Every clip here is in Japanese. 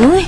喂、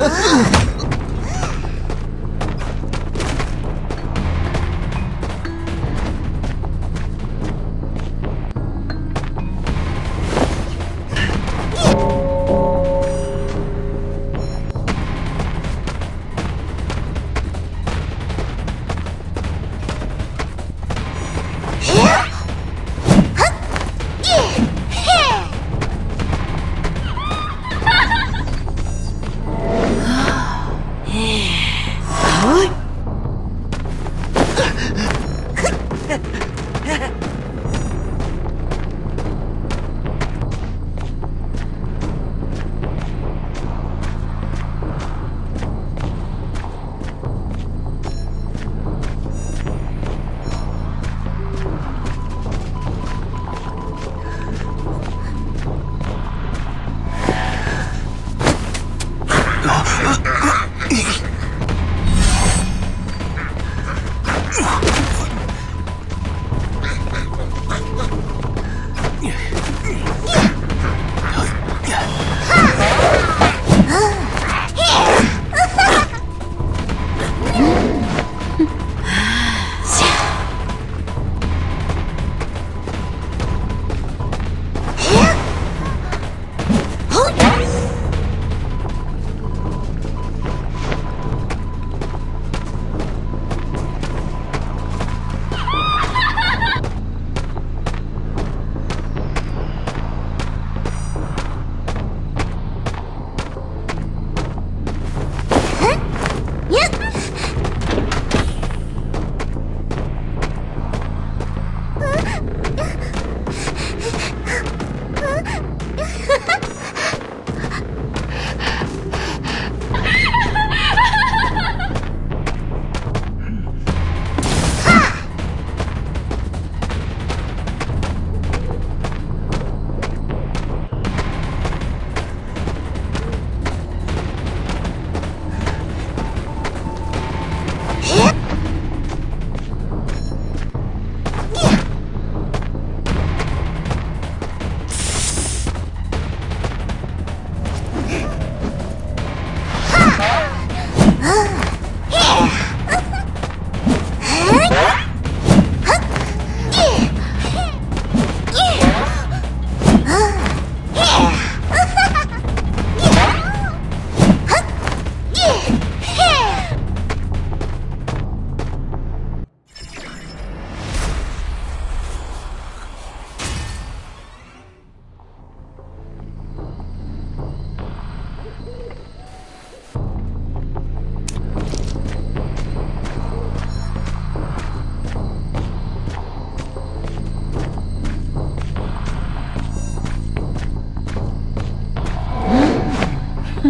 Ugh.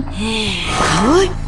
かわいい。